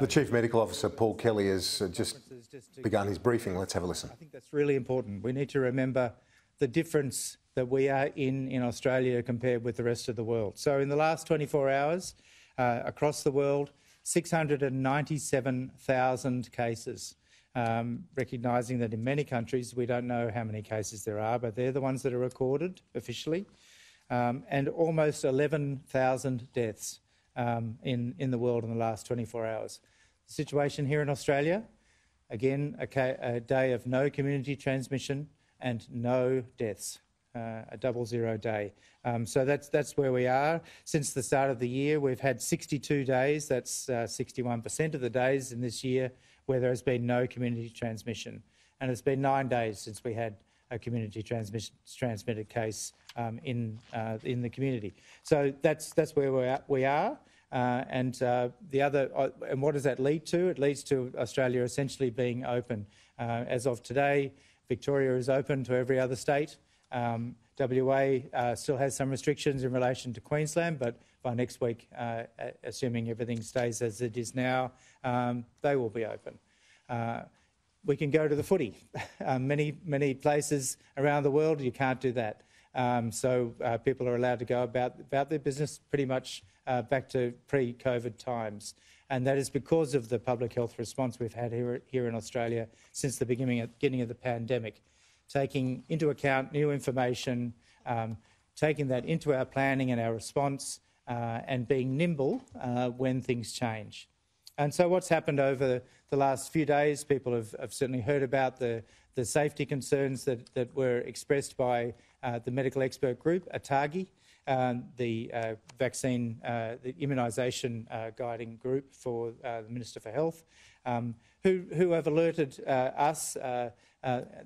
The Chief Medical Officer, Paul Kelly, has uh, just begun his briefing. Let's have a listen. I think that's really important. We need to remember the difference that we are in in Australia compared with the rest of the world. So, in the last 24 hours, uh, across the world, 697,000 cases. Um, recognising that in many countries we don't know how many cases there are, but they're the ones that are recorded officially, um, and almost 11,000 deaths um, in, in the world in the last 24 hours. The situation here in Australia, again, a, a day of no community transmission and no deaths. Uh, a double zero day. Um, so that's that's where we are. Since the start of the year, we've had 62 days. That's uh, 61% of the days in this year where there has been no community transmission, and it's been nine days since we had a community transmission transmitted case um, in uh, in the community. So that's that's where we're at, we are. Uh, and uh, the other, uh, and what does that lead to? It leads to Australia essentially being open. Uh, as of today, Victoria is open to every other state. Um, WA uh, still has some restrictions in relation to Queensland, but by next week, assuming everything stays as it is now, um, they will be open. We can go to the footy. Um, many, many places around the world, you can't do that. Um, so uh, people are allowed to go about, about their business pretty much uh, back to pre-COVID times. And that is because of the public health response we've had here, here in Australia since the beginning, beginning of the pandemic taking into account new information, um, taking that into our planning and our response, uh, and being nimble uh, when things change. And so, what's happened over the last few days, people have, have certainly heard about the, the safety concerns that, that were expressed by uh, the medical expert group, ATAGI, um, the uh, vaccine, uh, the immunisation uh, guiding group for the Minister for Health, um, who, who have alerted us uh,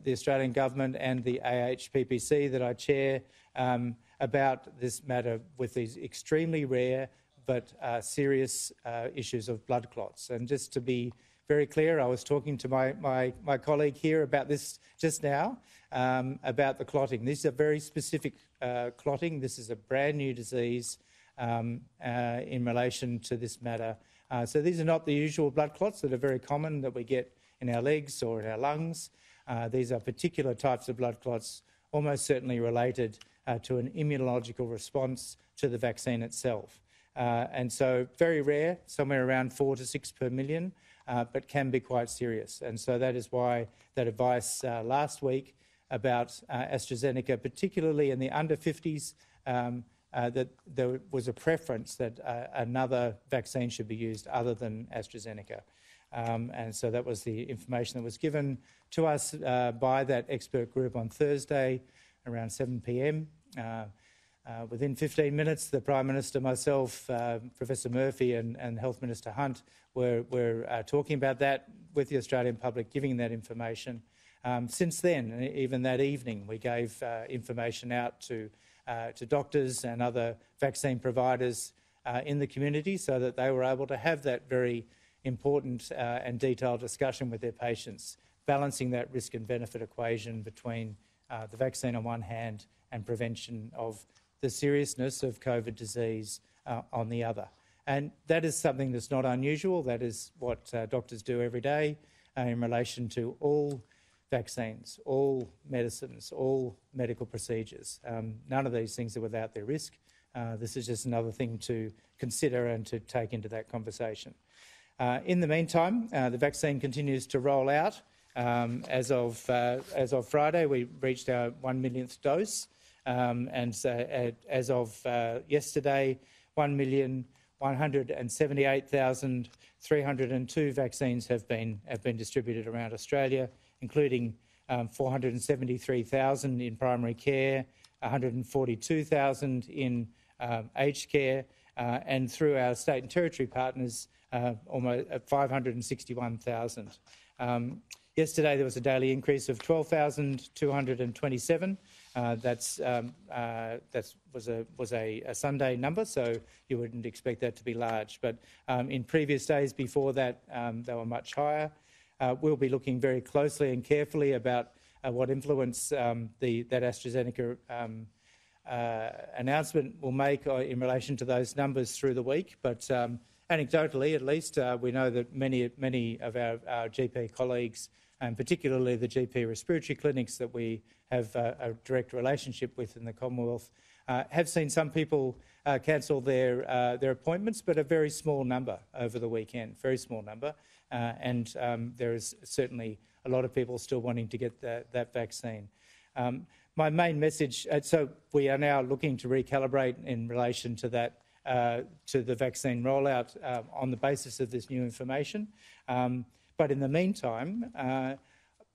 the Australian Government and the AHPPC that I chair um, about this matter with these extremely rare but uh, serious uh, issues of blood clots. And just to be very clear, I was talking to my, my, my colleague here about this just now, um, about the clotting. This is a very specific uh, clotting. This is a brand new disease um, uh, in relation to this matter. Uh, so these are not the usual blood clots that are very common that we get in our legs or in our lungs. Uh, these are particular types of blood clots, almost certainly related to an immunological response to the vaccine itself. Uh, and so, very rare, somewhere around four to six per million, uh, but can be quite serious. And so, that is why that advice uh, last week about AstraZeneca, particularly in the under 50s, um, that there was a preference that another vaccine should be used other than AstraZeneca. Um, and so that was the information that was given to us uh, by that expert group on Thursday around 7 pm. Uh, uh, within 15 minutes, the Prime Minister, myself, uh, Professor Murphy, and, and, Health Minister Hunt were, were uh, talking about that with the Australian public, giving that information. Um, since then, even that evening, we gave uh, information out to, to doctors and other vaccine providers in the community so that they were able to have that very important uh, and detailed discussion with their patients, balancing that risk and benefit equation between uh, the vaccine on one hand and prevention of the seriousness of COVID disease uh, on the other. And that is something that's not unusual. That is what uh, doctors do every day uh, in relation to all vaccines, all medicines, all medical procedures. Um, none of these things are without their risk. Uh, this is just another thing to consider and to take into that conversation. Uh, in the meantime, uh, the vaccine continues to roll out. Um, as, of, as of Friday, we reached our one millionth dose, um, and as of yesterday, 1,178,302 vaccines have been, have been distributed around Australia, including um, 473,000 in primary care, 142,000 in um, aged care, uh, and through our state and territory partners, uh, almost uh, 561,000. Yesterday there was a daily increase of 12,227. Uh, that's um, uh, that was a was a, a, Sunday number, so you wouldn't expect that to be large. But um, in previous days before that, um, they were much higher. Uh, we'll be looking very closely and carefully about uh, what influence um, the that AstraZeneca um, uh, announcement will make in relation to those numbers through the week. But um, anecdotally, at least, uh, we know that many, many of our, our GP colleagues, and particularly the GP respiratory clinics that we have uh, a direct relationship with in the Commonwealth, uh, have seen some people uh, cancel their, uh, their appointments, but a very small number over the weekend, very small number. Uh, and um, there is certainly a lot of people still wanting to get that, that vaccine. Um, my main message, uh, so we are now looking to recalibrate in relation to that, to the vaccine rollout uh, on the basis of this new information. Um, but in the meantime, uh,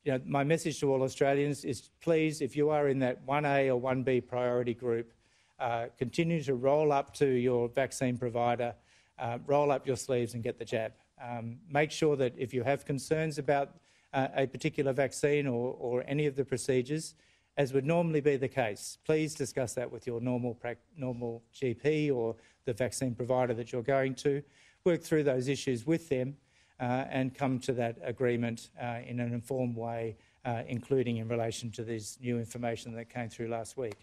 you know, my message to all Australians is please, if you are in that 1A or 1B priority group, uh, continue to roll up to your vaccine provider, uh, roll up your sleeves and get the jab. Um, make sure that if you have concerns about uh, a particular vaccine or, or, any of the procedures, as would normally be the case, please discuss that with your normal, normal GP or the vaccine provider that you're going to. Work through those issues with them and come to that agreement uh, in an informed way, uh, including in relation to this new information that came through last week.